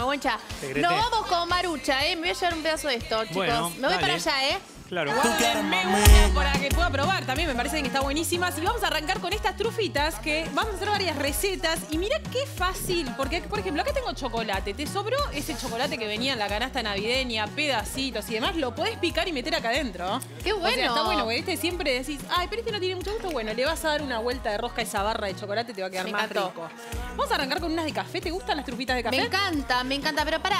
Mucha. Secreté. Nos vamos con Marucha, ¿eh? Me voy a llevar un pedazo de esto, chicos. Bueno, me voy dale. para allá, ¿eh? Claro. Guárdenme una para que pueda probar. También me parecen que están buenísimas. Y vamos a arrancar con estas trufitas que vamos a hacer varias recetas. Y mira qué fácil. Porque, por ejemplo, acá tengo chocolate. Te sobró ese chocolate que venía en la canasta navideña, pedacitos y demás. Lo podés picar y meter acá adentro. Qué O sea, bueno. está bueno, porque este siempre decís, ay, pero este no tiene mucho gusto. Bueno, le vas a dar una vuelta de rosca a esa barra de chocolate y te va a quedar Me más encantó. rico. Vamos a arrancar con unas de café. ¿Te gustan las trufitas de café? Me encanta, me encanta. Pero para,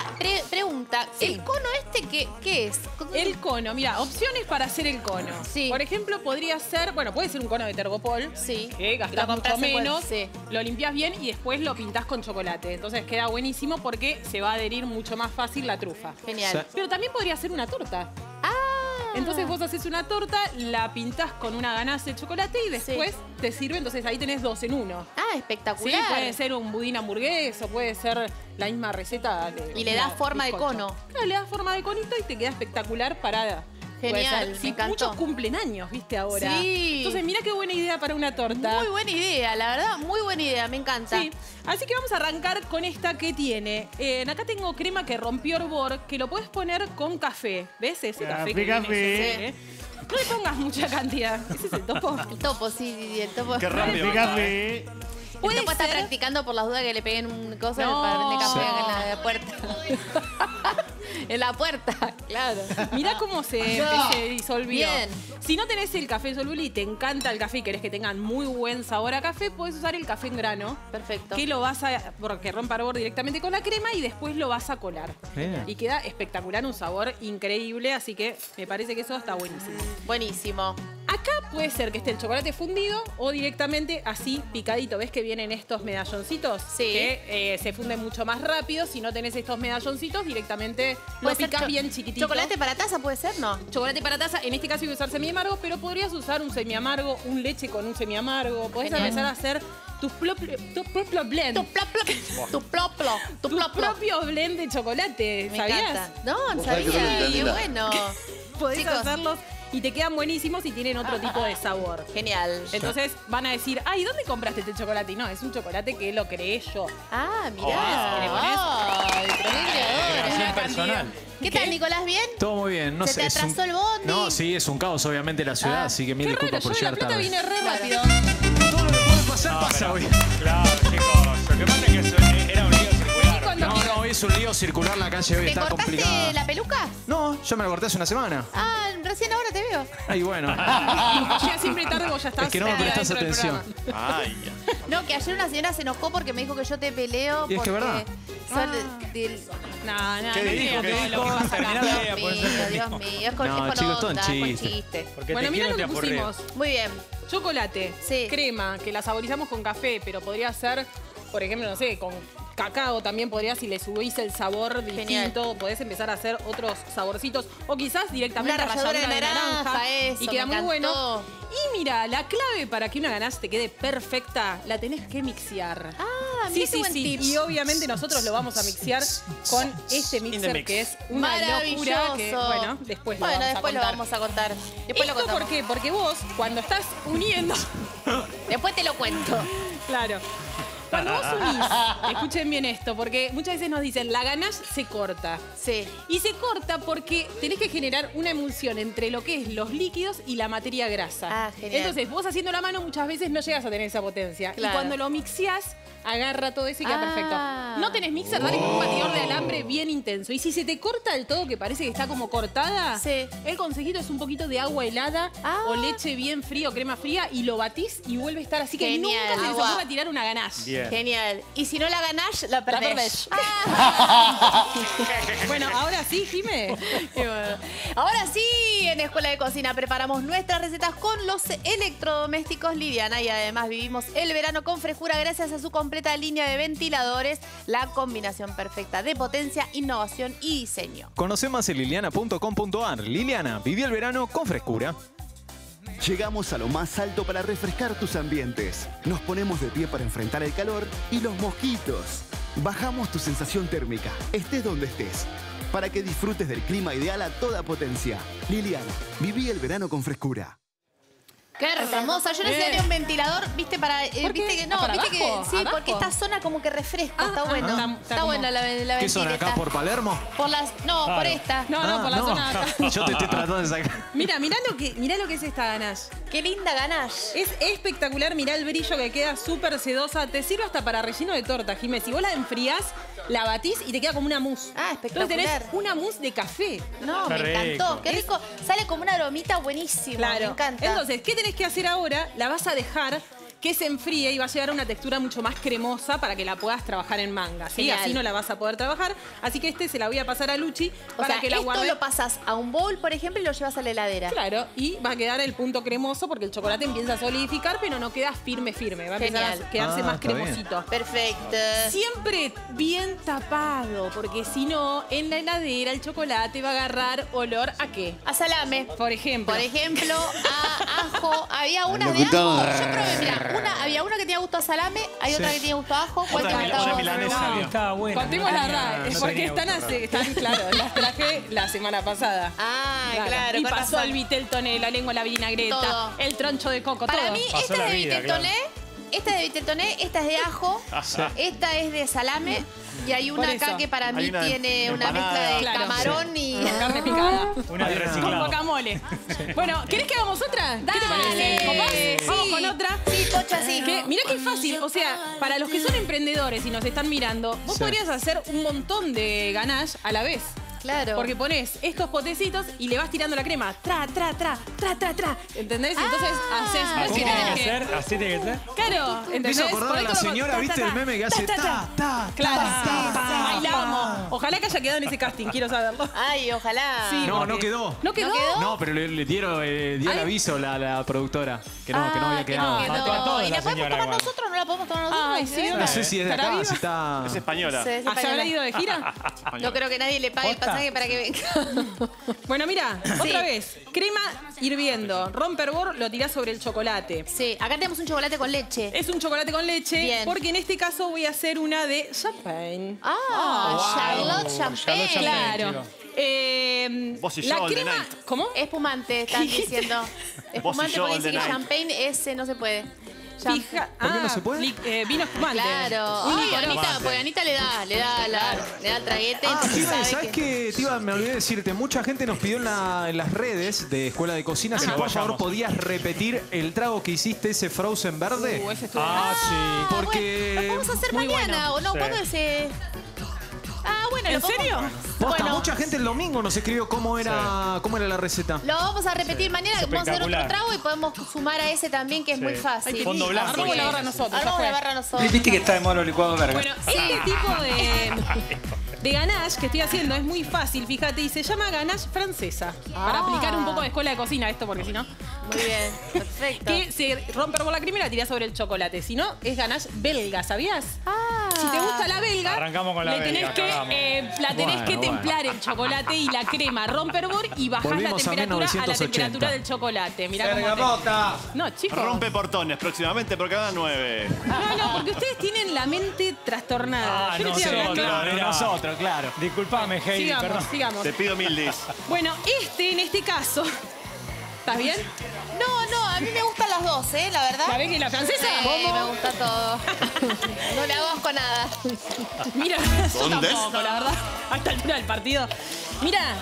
pregunta, Sí. ¿el cono este qué, qué es? El cono, mira, opciones para hacer el cono. Sí. Por ejemplo, podría ser, bueno, puede ser un cono de tergopol. Sí. Que gastás mucho menos, sí. lo limpias bien y después lo pintás con chocolate. Entonces queda buenísimo porque se va a adherir mucho más fácil la trufa. Genial. Pero también podría ser una torta. Ah. Entonces vos haces una torta, la pintás con una ganache de chocolate y después te sirve, entonces ahí tenés dos en uno. Ah, Sí, espectacular. puede ser un budín hamburgués o puede ser la misma receta. de Y le das forma de cono. Claro, le das forma de conito y te queda espectacular para... Genial, ser- me sí, encantó. muchos cumplen años, viste, ahora. Sí. Entonces, mira qué buena idea para una torta. Muy buena idea, la verdad, muy buena idea, me encanta. Sí. Así que vamos a arrancar con esta que tiene. Eh, acá tengo crema que rompió hervor, que lo puedes poner con café. ¿Ves ese café, Café, que viene café. ese, eh? No le pongas mucha cantidad. Ese es el topo. El topo, sí, el topo. Qué El rápido. Café. Puede topo está practicando por las dudas que le peguen un coso No. para vender café en la puerta. en la puerta, claro. Mirá cómo se, No. se disolvió. Bien. Si no tenés el café soluble y te encanta el café y querés que tengan muy buen sabor a café, puedes usar el café en grano. Perfecto. Que lo vas a. Porque rompa directamente con la crema y después lo vas a colar. Bien. Y queda espectacular, un sabor increíble. Así que me parece que eso está buenísimo. Buenísimo. Acá puede ser que esté el chocolate fundido o directamente así picadito. ¿Ves que vienen estos medalloncitos? Sí. Que eh, se funden mucho más rápido. Si no tenés estos medalloncitos, directamente lo picás bien chiquitito. ¿Chocolate para taza puede ser, no? Chocolate para taza, en este caso iba a usar semi-amargo, pero podrías usar un semi-amargo, un leche con un semi-amargo. Podés Genial. empezar a hacer tu, plop- tu propio blend. Tu plop, plop, tu plop, plop, tu Tu propio blend de chocolate, Me ¿sabías? encanta. No, que sabía. nada. bueno. Podés Chicos. hacerlos y te quedan buenísimos y tienen otro tipo de sabor. Genial. Entonces van a decir, ay, ¿dónde compraste este chocolate? Y no, es un chocolate que lo creé yo. Ah, mirá. Oh, le pones- Ay. Creación personal. ¿Qué tal, Nicolás? ¿Bien? Todo muy bien, no ¿Se sé. te es atrasó un- el bondi? No, sí, es un caos, obviamente, la ciudad, Ah, así que mil Qué disculpas raro, por yo de La llegar Plata tarde. vine re rápido. Todo lo que puede pasar, No, pasa pero- hoy. Claro, chicos. Lo que pasa es que eso es un lío circular, la calle hoy ¿Te está cortaste complicada. la peluca? No, yo me la corté hace una semana. Ah, recién ahora te veo. Ay, bueno. Llega siempre tarde, vos ya estás. Es que no me dentro del atención. Ay, ya. No, que ayer una señora se enojó porque me dijo que yo te peleo. Y es que porque verdad. son Ah. del- No, no, ¿Qué no dijo? creo ¿Qué todo dijo? lo que pasa acá. Terminale. Dios mío. Dios mío. Es con, No, es con chicos, todo onda, es con chiste. chiste. Porque Bueno, te mira quiero lo que te aporreo. pusimos. Muy bien. Chocolate, Sí. crema, que la saborizamos con café, pero podría ser, por ejemplo, no sé, con cacao también podría, si le subís el sabor Genial. distinto, podés empezar a hacer otros saborcitos. O quizás directamente Una ralladura ralladura de naranja, eso, y queda muy encantó. bueno. Y mira, la clave para que una ganache te quede perfecta, la tenés que mixear. Ah, Sí, sí, sí. tip. Y obviamente nosotros lo vamos a mixear con este mixer mix. que es una locura que, bueno, después lo Bueno, vamos después a lo contar. vamos a contar. Después lo ¿Esto contamos. por qué? Porque vos, cuando estás uniendo... Después te lo cuento. Claro. Cuando vos unís, escuchen bien esto, porque muchas veces nos dicen, la ganache se corta. Sí. Y se corta porque tenés que generar una emulsión entre lo que es los líquidos y la materia grasa. Ah, genial. Entonces, vos haciendo la mano muchas veces no llegas a tener esa potencia. Claro. Y cuando lo mixeás, agarra todo eso y queda Ah. perfecto. No tenés mixer, dale con un batidor de alambre bien intenso. Y si se te corta del todo, que parece que está como cortada, Sí. el consejito es un poquito de agua helada Ah. o leche bien fría o crema fría y lo batís y vuelve a estar así que Genial. nunca se les ocurra tirar una ganache. Bien. Genial. Y si no la ganás, la La perdés. perdés. Ah. Bueno, ahora sí, Jime. Bueno, Ahora sí, en Escuela de Cocina preparamos nuestras recetas con los electrodomésticos Liviana y además vivimos el verano con frescura gracias a su completa línea de ventiladores, la combinación perfecta de potencia, innovación y diseño. Conoce más en liliana.com.ar. Liliana, viví el verano con frescura. Llegamos a lo más alto para refrescar tus ambientes. Nos ponemos de pie para enfrentar el calor y los mosquitos. Bajamos tu sensación térmica, estés donde estés, para que disfrutes del clima ideal a toda potencia. Liliana, viví el verano con frescura. Qué hermosa. Yo Bien. necesitaría un ventilador, viste, para. eh, ¿Por qué? viste que, no, ¿Ah, para viste abajo? que. Sí, ¿Abajo? porque esta zona como que refresca. Ah, está ah, bueno. está- Está, está como- buena la, la ¿Qué son ventila acá por Palermo? Por las. No, por esta. No, no, Ah, por la zona de acá. Yo te estoy tratando de sacar. Mira, mira lo que, mira lo que es esta ganache. Qué linda ganache. Es espectacular, mirá el brillo que queda súper sedosa. Te sirve hasta para relleno de torta, Jiménez. Si vos la enfrías, la batís y te queda como una mousse. Ah, Entonces tenés espectacular. una mousse de café. No, me encantó. Qué rico. Sale como una aromita buenísima. Claro. Me encanta. Entonces, ¿qué tenés que hacer ahora? La vas a dejar que se enfríe y va a llegar a una textura mucho más cremosa para que la puedas trabajar en manga. ¿sí? Genial. Así no la vas a poder trabajar. Así que este se la voy a pasar a Luchi o para sea, que la esto guarde. lo pasas a un bowl, por ejemplo, y lo llevas a la heladera. Claro, y va a quedar el punto cremoso porque el chocolate empieza a solidificar, pero no queda firme, firme. Va a empezar Genial. a quedarse Ah, más bien. cremosito. Perfecto. Siempre bien tapado, porque si no, en la heladera el chocolate va a agarrar olor a qué? A salame. Por ejemplo. Por ejemplo, a ajo. Había una de ajo. Yo probé, mira, una, había una que tenía gusto a salame, hay otra que tiene gusto a ajo. ¿Cuál te milanesa. había. Estaba buena. Contemos no la tenía- verdad, no porque tenía están, hace- están, claro, las traje la semana pasada. Ah, claro. y pasó razón. el vitel toné, la lengua, la vinagreta, Todo. el troncho de coco, Para todo. mí, Pasó esta es de Viteltoné, esta es de Viteltoné, esta es de ajo, esta es de salame y hay una acá que para mí una tiene una mezcla de Claro. camarón y... Con carne picada. Una de Con guacamole. Bueno, ¿querés que hagamos otra? ¿Qué te Dale. Sí. Vamos con otra. Sí, pocha, sí. Que, mirá qué fácil, o sea, para los que son emprendedores y nos están mirando, vos Sí. podrías hacer un montón de ganache a la vez. Claro. Porque pones estos potecitos y le vas tirando la crema. Tra, tra, tra, tra, tra, tra. ¿Entendés? Entonces Ah. haces. no Así que tiene que ser, así tiene que ser. Claro, Me ¿entendés? hizo acordar a la señora, ta, ¿viste ta, el meme que ta, hace ta, ta, ta, ta, Claro, ta, ta, amo. Ojalá que haya quedado en ese casting, quiero saberlo. Ay, ojalá. Sí, No, porque- no quedó. ¿No quedó? ¿No quedó? No, pero le, le dieron, eh, dio el aviso la, la productora. Que no, que no Ah, había que quedado. no Mató a quedó. toda ¿Y la la podemos tomar igual. nosotros? ¿No la podemos tomar nosotros? Ay, sí, una- No sé si es de ¿Estará acá, si está. Es española. ¿Ah, ¿Se habrá ido de gira? No creo que nadie le pague el ¿Posta? Para que venga. Bueno, mira, otra vez. Crema hirviendo. Romperbor lo tirás sobre el chocolate. Sí, acá tenemos un chocolate con leche. Es un chocolate con leche, Bien. porque en este caso voy a hacer una de champagne. Ah, Charlotte Champagne. Charlotte Champagne. Claro. chico. Eh, Vos y la yo, the crema. ¿Cómo? Espumante, están diciendo. Espumante yo, porque dice que night. champagne ese no se puede. Fija, ¿Por qué no ah, se puede? li- eh, vino espumante. Claro. Anita, porque Anita le da, le da, la, le da el traguete. Ah, entonces sabe ¿sabes que- qué? Te iba- me olvidé de decirte, mucha gente nos pidió en, la- en las redes de Escuela de Cocina si Ajá. por favor Vayamos. podías repetir el trago que hiciste, ese frozen verde. Uh, ese estuvo- Ah, sí. Ah, porque- bueno, lo vamos a hacer Muy mañana, ¿o no? Sí. ¿Cuándo es? eh? Bueno. ¿En serio? Posta, Bueno. mucha gente el domingo nos escribió cómo era, cómo era la receta. Lo vamos a repetir mañana, que podemos hacer otro Espectacular. trago y podemos sumar a ese también, que es Sí. muy fácil. Fondo blanco. Armamos la barra nosotros. ya Armamos fue. la barra nosotros. Viste que está de moda los licuados verga. Bueno, este tipo de, de ganache que estoy haciendo es muy fácil, fíjate, y se llama ganache francesa. Para Ah. aplicar un poco de escuela de cocina esto, porque si no, Muy bien, perfecto. que se rompe por la crema y la tirás sobre el chocolate. Si no, es ganache belga, ¿sabías? Ah. Si te gusta la belga, Arrancamos con la le tenés belga, que, eh, la tenés Bueno, que bueno. templar el chocolate y la crema romperbor y bajás la Volvimos a temperatura a, la 1980. temperatura del chocolate. Mirá cómo te- Bergamota. No, chicos. Rompe portones próximamente por cada nueve. No, no, porque ustedes tienen la mente trastornada. Ah, Yo le no, estoy sí, hablando- claro. Nosotros, claro. Disculpame, Heidi, Sigamos, perdón. sigamos. Te pido mil dis. Bueno, este en este caso. ¿Estás bien? No, no, a mí me gustan las dos, ¿eh? La verdad. ¿La que la francesa? Sí, me gusta todo. no le hago asco a nada. Mira, yo ¿Dónde tampoco, la verdad. A esta altura del partido. Mira,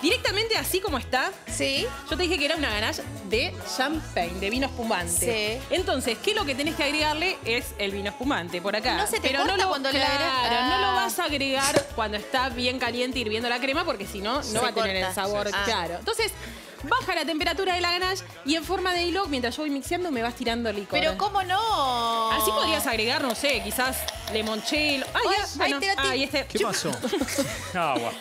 directamente así como está, ¿Sí? yo te dije que era una ganache de champagne, de vino espumante. Sí. Entonces, ¿qué es lo que tenés que agregarle? Es el vino espumante por acá. ¿No se te Pero corta no lo, cuando le claro, agregas? no lo Ah. vas a agregar cuando está bien caliente hirviendo la crema, porque si no, no Se va a tener corta. el sabor Ah. claro. Entonces, baja la temperatura de la ganache y en forma de hilo, mientras yo voy mixeando, me vas tirando el licor. Pero ¿cómo no? Así podrías agregar, no sé, quizás limoncello. Ah, Ay, ya, bueno. te- Ah, y este. ¿Qué pasó? Agua.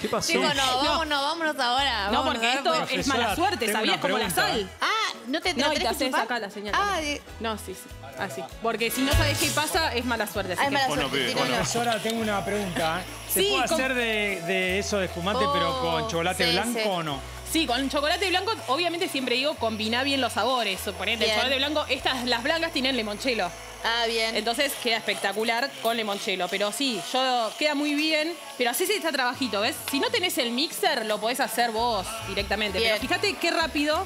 ¿Qué pasó? Chicos, no, vámonos, vámonos ahora. No, porque ahora, esto es mala suerte, ¿sabías? Como la sal. Ah, ¿no te, No, no y te que haces acá la señal. Ah, de- No, sí, sí. Así. Porque si no sabes qué pasa, es mala suerte. Así ah, es mala suerte, bueno. Profesora, tengo una pregunta. ¿eh? ¿Se Sí, puede con- hacer de, de eso de espumante, pero Oh, con chocolate sí, blanco sí. o no? Sí, con chocolate blanco, obviamente siempre digo, combina bien los sabores. Suponete, el chocolate blanco, estas, las blancas tienen limonchelo. Ah, bien. Entonces queda espectacular con limonchelo. Pero sí, yo queda muy bien. Pero así se está trabajito, ¿ves? Si no tenés el mixer, lo podés hacer vos directamente. Bien. Pero fíjate qué rápido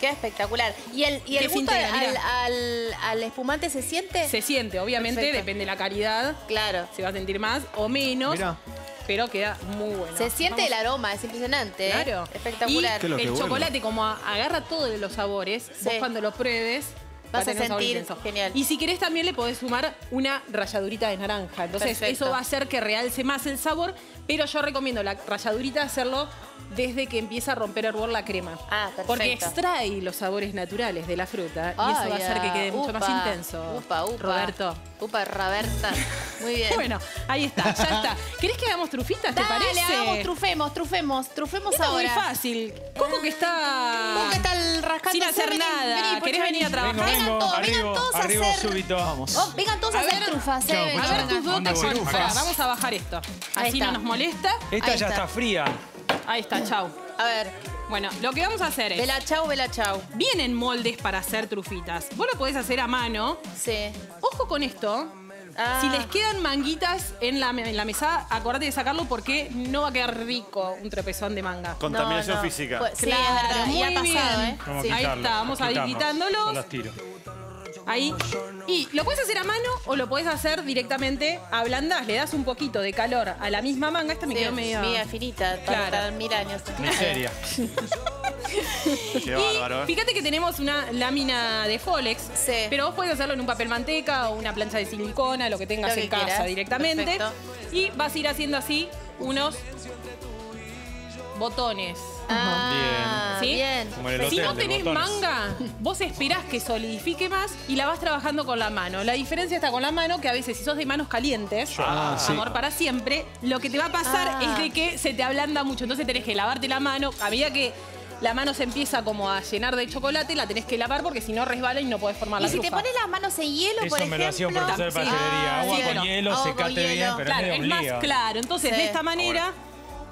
Qué espectacular. ¿Y el, y el al, al- al espumante se siente? Se siente, obviamente, Perfecto. depende de la calidad. Claro. Se va a sentir más o menos. Mirá. Pero queda muy bueno. Se siente el aroma, es impresionante. ¿eh? Claro. Espectacular. El bueno. chocolate, como a- agarra todos los sabores, vos cuando lo pruebes. Vas va a sentir genial. Y si querés también le podés sumar una ralladurita de naranja. Entonces Perfecto. eso va a hacer que realce más el sabor, pero yo recomiendo la ralladurita hacerlo desde que empieza a romper hervor la crema. Ah, perfecto. Porque extrae los sabores naturales de la fruta y eso va a hacer que quede mucho más upa, intenso. Upa, upa. Roberto. Upa, Roberta. Muy bien. Bueno, ahí está, ya está. ¿Querés que hagamos trufitas, te Dale, parece? hagamos, trufemos, trufemos, trufemos Esto es muy ahora. fácil. Coco que está... ¿Cómo que está el rascando? Sin hacer Vení, nada. vení, ¿Querés venir a trabajar? Vengan Vengo, todos, arribo, vengan todos a arribo hacer. súbito. Vamos. Oh, vengan todos a, A hacer trufas, eh. A ver tus ¿Dónde dotes. voy? Pará, Trufas. vamos a bajar esto. Ahí Así está. no nos molesta. Esta Ahí ya está. está fría. Ahí está, chau. A ver, Bueno, lo que vamos a hacer es... vela chau, vela chau. Vienen moldes para hacer trufitas. Vos lo podés hacer a mano. Sí. Ojo con esto. Ah. Si les quedan manguitas en la, en la mesa, acordate de sacarlo porque no va a quedar rico un trepezón de manga. Contaminación No, no. física. Pues, sí, Claro, verdad. muy y ha pasado, bien. ¿eh? Sí. Ahí está, vamos a ir quitándolos. Yo los tiro. Ahí. Y lo puedes hacer a mano o lo puedes hacer directamente ablandás. Le das un poquito de calor a la misma manga. Esta me Sí, quedó medio... mía finita, para Claro. mil años. Miseria. Qué Y bárbaro, ¿eh? fíjate que tenemos una lámina de Folex, Sí. pero vos podés hacerlo en un papel manteca o una plancha de silicona, lo que tengas Lo que en casa quieras. directamente. Perfecto. Y vas a ir haciendo así unos botones. Ah, ¿Sí? bien. Como en el Si hotel no de tenés botones. manga, vos esperás que solidifique más y la vas trabajando con la mano. La diferencia está con la mano, que a veces si sos de manos calientes, Ah, sí. amor para siempre, lo que te va a pasar Ah. es de que se te ablanda mucho. Entonces tenés que lavarte la mano. A medida que la mano se empieza como a llenar de chocolate, la tenés que lavar porque si no resbala y no podés formar la Y si te trufa. pones las manos en hielo, Eso por me ejemplo. lo hacía un profesor de Sí. pastelería. Ah, Agua sí, con bueno. hielo, Agua con secate bien, pero Claro, es es medio más lío. claro. Entonces, Sí. de esta manera,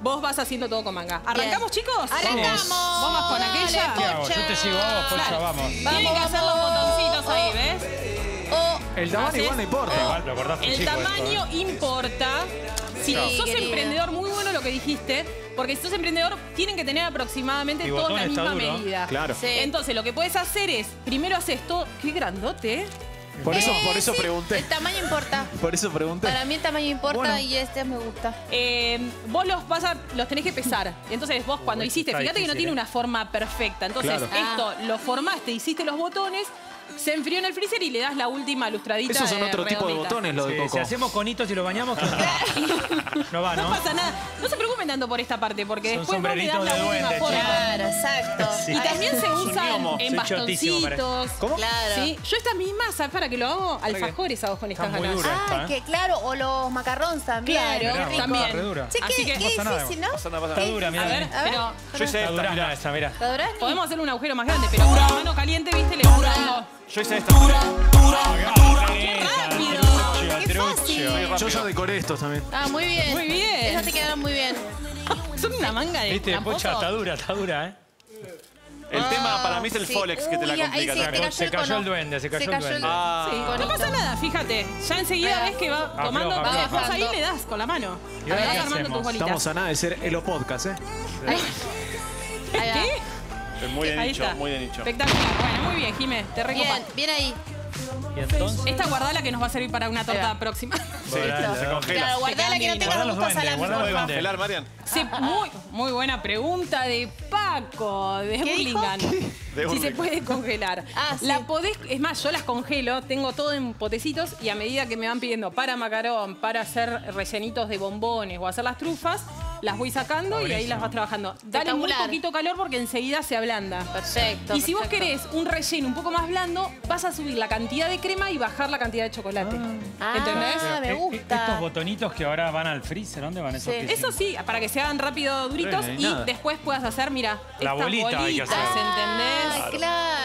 vos vas haciendo todo con manga. ¿Arrancamos, chicos? Arrancamos. Vamos. Vamos con Dale, aquella. ¿Qué hago? Yo te sigo a vos, Pocha, Claro. vamos. Tienen que Vamos, hacer los botoncitos ahí, Oh. ¿ves? Oh, El tamaño igual no importa. Igual Lo cortaste El chico esto, tamaño ¿eh? importa. Si Sí, sos emprendedor, muy bueno lo que dijiste, porque si sos emprendedor, tienen que tener aproximadamente botón la misma duro. medida. Claro. Sí. Entonces, lo que puedes hacer es, primero haces todo. ¡Qué grandote! Por eso, eh, por eso sí, pregunté. El tamaño importa. Por eso pregunté. Para mí el tamaño importa Bueno. y este me gusta. Eh, vos los vas a, los tenés que pesar. Entonces vos cuando hiciste, Está fíjate que no difícil, tiene ¿eh? una forma perfecta. Entonces Claro. esto lo formaste, hiciste los botones, se enfrió en el freezer y le das la última lustradita. Esos son de otro tipo de redondita. botones, lo de Coco. Si hacemos conitos y lo bañamos, ¿qué onda? no va, No ¿no? pasa nada. No se preocupen tanto por esta parte, porque Son después vos le das sombreritos la de última duende, forma. Claro, exacto. Sí. Y también se usan gnomo. en Soy chotísimo para eso. bastoncitos. ¿Cómo? Claro. Sí, yo estas mismas, ¿sabes para que lo hago? Alfajores hago con estas Está muy ganas. dura. Ah, ¿eh? que claro, o los macarrones también. Claro, qué rico. también. Re dura. Che, Así qué, que- qué pasa nada. difícil, ¿no? Pasa nada, pasa Está nada. dura, A mira. ver, A ver. pero Yo hice Está esta, durana mirá. esa, mirá. Podemos hacer un agujero más grande, pero con la mano caliente, viste, le vamos dando Yo hice esta. mirá. rápido. Qué fácil. Yo ya decoré estos también. Ah, muy bien. Muy bien. Esas te quedaron muy bien. Son una manga de Viste, tramposo. Pocha, está dura, está dura, ¿eh? El tema para mí es el Sí. Folex que te la Uy, ahí complica. sí, también. te cayó Se el cayó cono. el duende, se cayó el duende. Ah. Sí, no Bonito. pasa nada, fíjate. Ya enseguida Ahí va. ves que va Afloja, tomando, afloja. vos ahí le das con la mano. ¿Y ahora vas qué armando hacemos? tus bolitas. Estamos a nada de ser Elo Podcast, ¿eh? Ahí va. ¿Qué? Es muy de Ahí nicho, está. muy de nicho. Espectacular. Bueno, muy bien, Jimé. Te recopa. Bien, bien ahí. Y entonces. Esta guardala que nos va a servir para una torta próxima. Sí, se congela. Claro, guardala que no tenga Guarda los gusto a duendes, salami. guarda los ¿Puede duendes. congelar, Marian? Sí, muy, muy buena pregunta de Paco, de ¿Qué dijo? Burlingame. De Si se Burlingame. puede congelar. Ah, sí. La podés, es más, yo las congelo, tengo todo en potecitos y a medida que me van pidiendo para macarón, para hacer rellenitos de bombones o hacer las trufas, las voy sacando y ahí las vas trabajando. Dale muy poquito calor porque enseguida se ablanda. Perfecto. Y si vos querés un relleno un poco más blando, vas a subir la cantidad de crema y bajar la cantidad de chocolate. Ah, ¿Entendés? me Eh, eh, gusta. Estos botonitos que ahora van al freezer, ¿dónde van esos? Sí. Eso sí, para que se hagan rápido duritos y nada. después puedas hacer, mira, La estas bolita hay que bolitas, hacer. ¿entendés? Ah,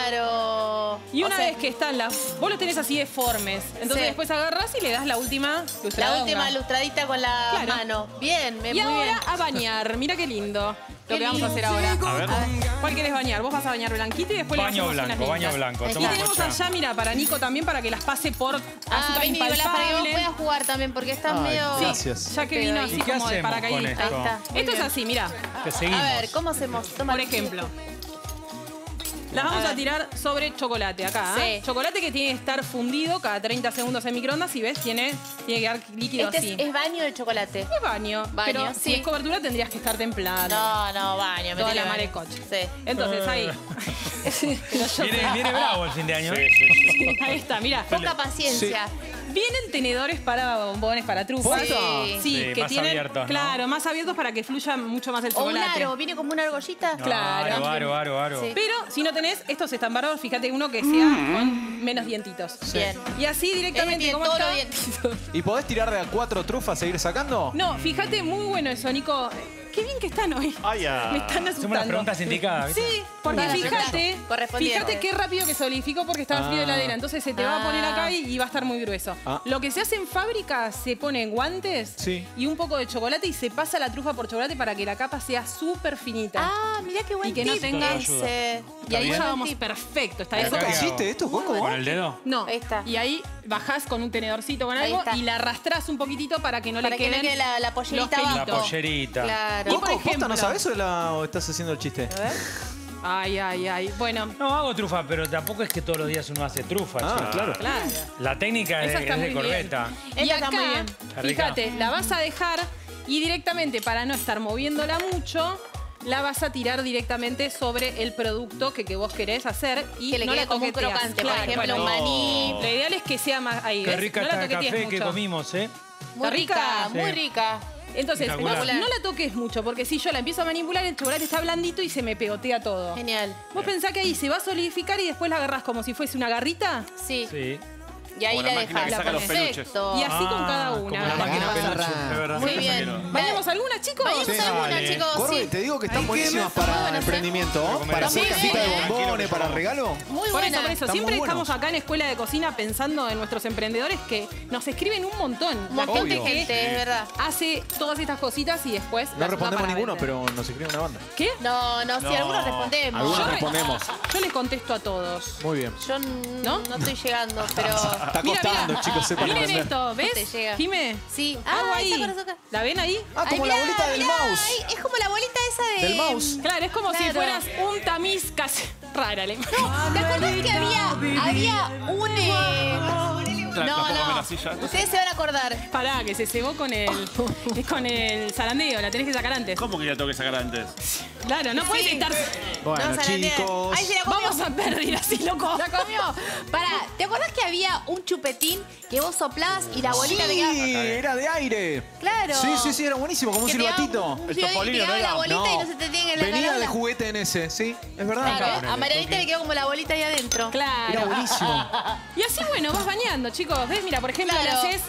claro. Y O una sea, vez que están las. Vos los tenés así deformes. Entonces Sí. después agarras y le das la última La lustradonga. última lustradita con la Claro. mano. Bien, me Y muy ahora bien. A bañar. Mira qué lindo lo que vamos a hacer ahora. A ver. ¿Cuál querés bañar? Vos vas a bañar blanquito y después le Baño hacemos unas blanco, baño lindas. blanco. Y Toma, tenemos Pocha. allá, mira, para Nico también, para que las pase por Ah, azúcar vení, Nicolás, para que vos impalpable. puedas jugar también, porque estás Ay, medio... Sí, Gracias. ya que vino ¿Y así qué como de hacemos con paracaidista. esto? Ahí está. muy Esto es bien. así, mira. Que seguimos. A ver, ¿cómo hacemos? Toma Por ejemplo, Las vamos a tirar sobre chocolate acá. ¿eh? Sí. Chocolate que tiene que estar fundido cada 30 segundos en microondas y ves, tiene, tiene que quedar líquido Este así. es, es baño de chocolate. Es baño. Baño, pero sí. si es cobertura tendrías que estar templado. No, no, baño. Toda metele la mar coche. Sí. Entonces ahí. Viene, viene bravo el fin de año. Sí, ¿eh? sí, sí. ahí está, mira. Poca paciencia. Vienen tenedores para bombones, para trufas. Sí, Sí, que más tienen. abiertos, ¿no? Claro, más abiertos para que fluya mucho más el O un chocolate. aro. ¿Viene como una argollita? Claro. Aro, aro, aro, aro. Sí. Pero si no tenés, estos están bárbaros, fíjate uno que sea con menos dientitos. Bien. Y así directamente, tiene ¿cómo todos está? los dientitos. ¿Y podés tirar de a cuatro trufas, seguir sacando? No, fíjate, muy bueno eso, Nico. Qué bien que están hoy. Ay, ya. Me están asustando. Hacemos las preguntas indicadas. ¿viste? Sí, porque Para fíjate, fíjate qué rápido que solidificó porque estaba frío de Ah. heladera. Entonces se te va a poner Ah. acá y, y va a estar muy grueso. Ah. Lo que se hace en fábrica, se ponen guantes Sí. y un poco de chocolate y se pasa la trufa por chocolate para que la capa sea súper finita. Ah, mirá qué buen Y que no tenga- ese. y ahí ya vamos perfecto. Está eso. Acá ¿Nunca hago. hiciste esto, Coco? ¿Con el dedo? No, Ahí está. Y ahí bajás con un tenedorcito con algo y la arrastrás un poquitito para que no Para le que no queden quede la, la pollerita los La pollerita. Claro. Y por ¿Coco, posta ejemplo- no sabes o, la- o estás haciendo el chiste? Ay, ay, ay. Bueno, No, hago trufa, pero tampoco es que todos los días uno hace trufa. Ah, claro. claro. La técnica es, es de muy bien. corbeta. Y acá, fíjate, la vas a dejar y directamente, para no estar moviéndola mucho, la vas a tirar directamente sobre el producto que, que vos querés hacer y Que le no quede la como un crocante, Claro, por ejemplo, un maní. Lo ideal es que sea más ahí, Qué no la el café que mucho. comimos, ¿eh? Muy ¿Está rica? rica, muy rica. Entonces, no, no la toques mucho, porque si yo la empiezo a manipular, el chocolate está blandito y se me pegotea todo. Genial. Vos pensás que ahí se va a solidificar y después la agarrás como si fuese una garrita Sí. Sí. Y ahí la la dejas. que saca los peluches. Perfecto. y así con cada Ah, una. Como la máquina peluche. Verdad. Muy bien. ¿Vayamos alguna, chicos? Vayamos Sí, alguna, chicos. Corre, Sí. te digo que están Ay, buenísimas para ¿eh? emprendimiento, para hacer Muy cajita de bombones, para regalo. Muy Por buena. eso, por eso. Siempre estamos acá en Escuela de Cocina pensando en nuestros emprendedores que nos escriben un montón. Un montón de gente, es verdad. hace todas estas cositas y después. No respondemos ninguno, pero nos escribe una banda. ¿Qué? No, no, sí, No. algunos respondemos. Algunos respondemos. Yo les contesto a todos. Muy bien. Yo no estoy llegando, pero. Está Mira, costando, mira. chicos, sepan Miren esto, ¿ves? te llega. Jime. Sí. Ah, ahí. azúcar. ¿La ven ahí? Ah, como Ay, la mirá, bolita del mouse. es como la bolita esa de. Del mouse. Claro, es como si Claro. fueras un tamiz casi rara la imagen. ¿Te acordás que había, había un. eh, La- la No, no. la silla. Ustedes se van a acordar. Pará, que se cebó con el, es con el zarandeo, la tenés que sacar antes. ¿Cómo que ya tengo que sacar antes? Claro, no puedes Sí. estar. Bueno, No, chicos. Ay, se la comió. Vamos a perder así, loco. La comió. Pará, ¿te acordás que había un chupetín que vos soplabas y la bolita Sí, quedaba? era de aire. Claro. Sí, sí, sí, era buenísimo, como un Que silbatito. un- un El silbatito y topolino, te daba ¿no la y no se te tiene la venía de juguete en ese, sí, es verdad. Claro, Claro, a Marianita le quedó como la bolita ahí adentro. Claro. Era buenísimo. Y así, bueno, vas bañando, chicos. ¿Ves? Mira, por ejemplo, Claro. le haces.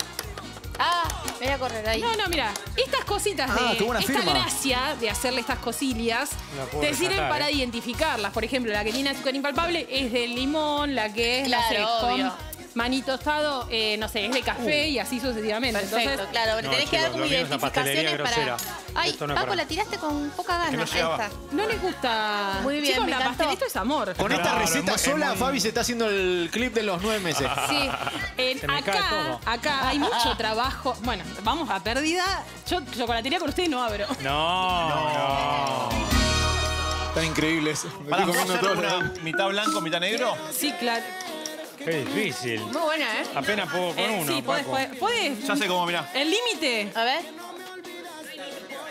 Ah, me voy a correr ahí. No, no, mira, estas cositas Ah, de. tuvo una esta firma. gracia de hacerle estas cosillas La puedo te sirven rescatar, para ¿eh? identificarlas. Por ejemplo, la que tiene azúcar impalpable es del limón, la que es, Claro, no sé, obvio. con maní tostado, eh, no sé, es de café y así sucesivamente. Perfecto, Entonces, claro. Le No, tenés que dar como lo mío es la pastelería identificaciones para. grosera. Ay, Esto no es Paco, para- la tiraste con poca gana. no ahí llegaba. está. no les gusta. Muy bien, Chicos, me la encantó. pastelito es amor. Con esta Claro, receta es muy- sola, es muy- Fabi se está haciendo el clip de los nueve meses. Sí, en- Se me cae acá, todo. acá hay mucho trabajo. Bueno, vamos a pérdida. Yo chocolatería con ustedes no abro. No, no. Están increíbles. Me Para, estoy ¿puedo comiendo hacer todo. una mitad blanco, mitad negro? Sí, claro. Qué difícil. Muy buena, ¿eh? Apenas puedo con Eh, uno, sí, podés, Paco. podés, podés. Ya sé cómo, mirá. El límite. A ver,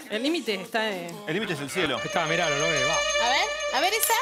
El límite está en. El límite es el cielo. Está, mirá, lo logré, va. a ver, a ver esa.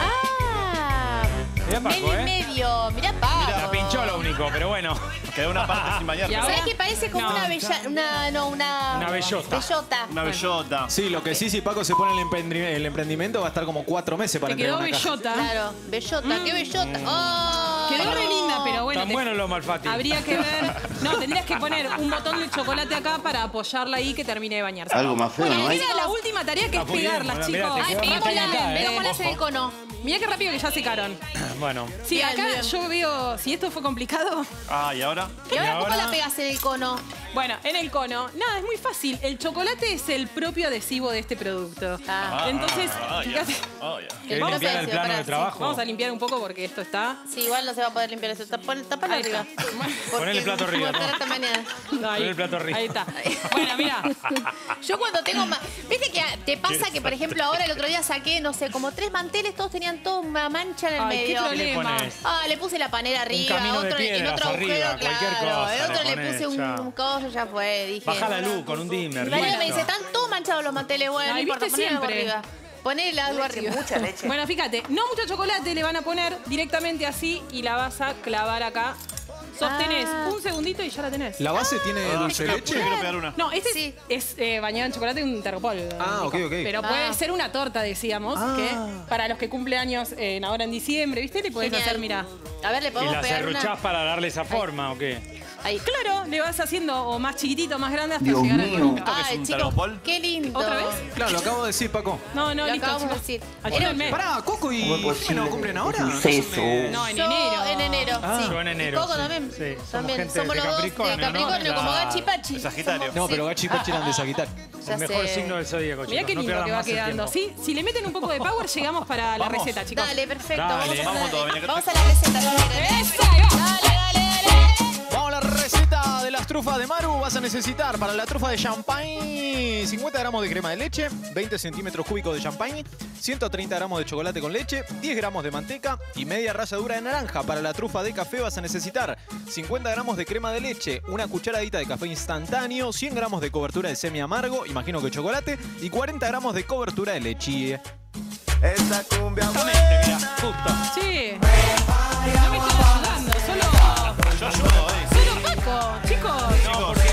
Ah, Mirá Paco, medio y ¿eh? medio. Mirá, Paco. La pinchó lo único, pero bueno. Quedó una parte sin bañar. Y ahora- ¿Sabes qué parece como No. una bella, una, no, una... Una bellota. Bellota. Una bellota. Sí, lo que sí, si Paco se pone el, emprendi- el emprendimiento, va a estar como cuatro meses para Te entregar quedó una caja. bellota. Claro, bellota, qué bellota. Oh. Quedó re linda, pero bueno. Tan te- buenos los malfati. Habría que ver. No, tendrías que poner un botón de chocolate acá para apoyarla ahí que termine de bañarse. Algo más feo, Bueno, ¿no hay? mira la última tarea que es Está muy bien, pegarlas, chicos. te Ay, quedó peguémosla, marcadita, ¿eh? peguémoslas en el cono. Mira qué rápido que ya secaron. Bueno. Sí, Bien, acá bien. yo veo, si esto fue complicado, Ah, ¿y ahora? ¿Y ahora cómo la pegas en el cono? Bueno, en el cono, nada, es muy fácil. El chocolate es el propio adhesivo de este producto. Ah. Entonces, Ah, ya. fíjate, Ah, ya. Que Vamos a limpiar el decir, plano pará, de sí. trabajo. vamos a limpiar un poco porque esto está. Sí, igual no se va a poder limpiar eso. Tapalo Ahí arriba. está. Porque Pon el plato arriba, ¿no? esta mañana. No, ahí, Pon el plato arriba. Ahí está. Bueno, mira. Yo cuando tengo más... ¿Viste que te pasa que, por ejemplo, ahora el otro día saqué, no sé, como tres manteles, todos tenían toda una mancha en el Ay, qué medio? problema. pones? Ah, le puse la panera arriba, camino de otro, en piedras otro agujero, cualquier claro. cosa el otro le le, puse un, coso, ya fue, dije. Baja la luz con un dimmer. Darío me dice, están todos manchados los manteles, bueno, no importa, algo siempre. arriba. Algo arriba. Mucha leche. Bueno, fíjate, no mucho chocolate le van a poner directamente así y la vas a clavar acá. Sostenés Ah. un segundito y ya la tenés. ¿La base tiene dulce de leche? quiero pegar una. No, este Sí. es, es, eh, bañado en chocolate y un terpol. Ah, ok, ok. Pero Ah. puede ser una torta, decíamos, Ah. que para los que cumplen años en- ahora en diciembre, ¿viste? Le podés Genial. hacer, mira. A ver, le ¿Y podemos la pegar una. para darle esa forma o qué? Ahí. Claro, le vas haciendo o más chiquitito, más grande hasta Dios llegar al mío. conito. que es Ay, un chicos, qué lindo. ¿Otra vez? Claro, lo acabo de decir, Paco. No, no, Lo listo, acabamos de decir. Ayúdenme. Pará, Coco y ¿Cómo es posible? Jimeno cumplen ahora. ¿Qué es eso? No, en Yo enero. en enero, Ah, sí. yo en enero, Coco sí. también. Sí, somos también. gente somos de los dos Capricornio, de ¿no? Capricornio, como Claro. Gachi Pachi. De Sagitario. No, pero Gachi Pachi eran de Sagitario. El mejor sé. signo del zodíaco, chicos. Mirá qué no lindo pierdan que va más el quedando. tiempo. Sí, si le meten un poco de power, llegamos para la Vamos. receta, chicos. Dale, perfecto. Dale. Vamos, a Vamos todavía. Vamos a la receta. ¡Esa! ahí va! Dale. De las trufas de Maru. Vas a necesitar para la trufa de champagne 50 gramos de crema de leche, 20 centímetros cúbicos de champagne, 130 gramos de chocolate con leche, 10 gramos de manteca y media ralladura de naranja. Para la trufa de café vas a necesitar 50 gramos de crema de leche, una cucharadita de café instantáneo, 100 gramos de cobertura de semi amargo, imagino que chocolate, y 40 gramos de cobertura de leche. Esa cumbia Exactamente, mira, justo. Sí. No me están ayudando, solo, Yo ayudo, eh. Paco, chicos.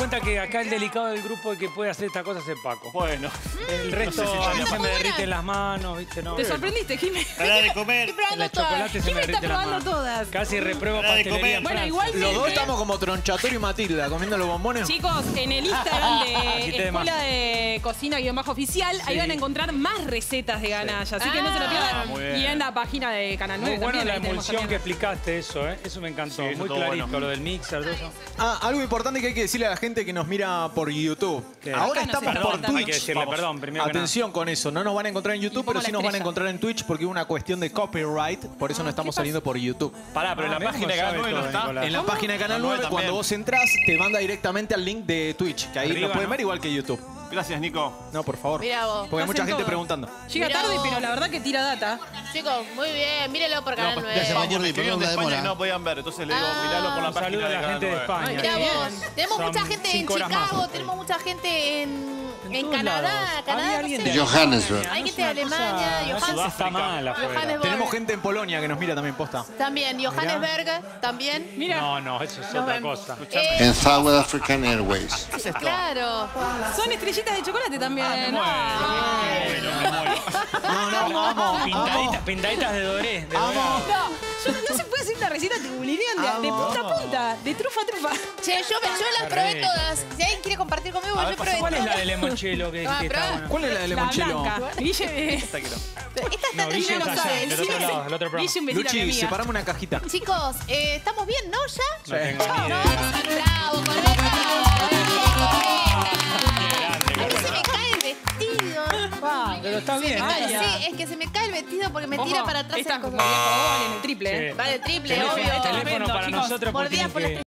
Cuenta que acá el delicado del grupo que puede hacer esta cosa es el Paco. Bueno. El resto No sé si a mí se me derriten las manos, ¿viste? No. ¿Te sorprendiste, Jimé? Para de comer. Estoy probando El todas. chocolate se me está derrite las manos. todas. Casi repruebo Para de pastelería Bueno, igual Los dos estamos como Tronchatorio y Matilda comiendo los bombones. Chicos, en el Instagram de más. Escuela de Cocina guion bajo oficial, ahí van a encontrar más recetas de ganalla. Así que no se lo Ah, pierdan. Y en la página de Canal 9 Muy bueno también. la emulsión que explicaste eso, ¿eh? Eso me encantó. Sí, eso Muy clarito, bueno. lo del mixer, todo eso. Ah, algo importante que hay que decirle a la gente que nos mira por YouTube. Ahora Acá nos estamos por tratando. Hay que Twitch. decirle Vamos. perdón, primero que. Atención con eso, no nos van a encontrar en YouTube, pero la sí nos van a estrella. encontrar en Twitch porque hubo una cuestión de copyright, por eso no estamos saliendo por YouTube. Pará, pero en Ah, la mirá página cómo de Canal sabe 9 no está. En la página de Canal Ah, 9, también. cuando vos entras, te manda directamente al link de Twitch, que ahí Arriba, lo pueden ¿no? ver igual que YouTube. Gracias, Nico. No, por favor. Mirá vos. Porque hay mucha Hacen gente todo. preguntando. Llega Mirá tarde, vos. pero la verdad que tira data. Chicos, muy bien. Mírenlo por Canal No, 9. ya Jordi, me escribieron perdón de la España demora. y no podían ver. Entonces le digo, Ah. miralo por la Un página saludo a de la Canal gente de 9. España. Mirá vos. Tenemos Son mucha gente en cinco horas más. Chicago, tenemos mucha gente en, en Canadá. Canadá, Había no alguien sé. De Johannesburg. Hay gente de Alemania, fue. Johannesburg. Tenemos gente en Polonia que nos mira también posta. También, Johannesburg, también. Mira, No, no, eso es otra cosa. Eh, En South African Airways. claro. son estrellitas de chocolate también. Ay. No, no, vamos. Pintaditas, pintaditas de doré. dorado. No, no se puede hacer una receta de, de punta a punta, de trufa a trufa. Che, yo, me- yo las probé todas. Si alguien quiere compartir conmigo, A yo ver, probé ¿Cuál es la todas. de limoncello que, Ah, que está probá. buena? ¿Cuál es la de La blanca. Guille, Esta quiero. Esta está No, Guille no allá, sabe. del otro lado, del otro programa. Guille, un besito a mi Luchi, amiga. separame una cajita. Chicos, eh, ¿estamos bien, no? ¿Ya? No tengo ni No, idea. bravo, correcto. Pero está Se me bien. cae, Vaya. sí, es que se me cae el vestido porque me Ojo, tira para atrás Esta el coso. como en el triple. Sí. ¿eh? Vale, triple, Teléfono, obvio. teléfono para chicos. nosotros porque Mordida tienen por la que...